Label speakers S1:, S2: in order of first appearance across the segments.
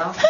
S1: about?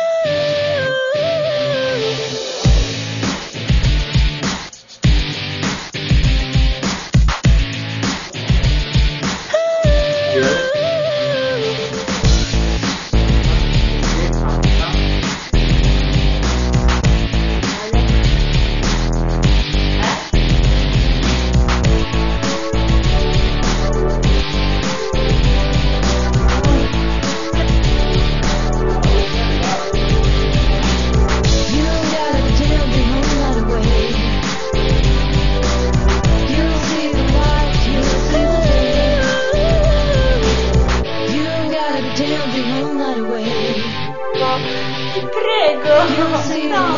S2: Prego, no.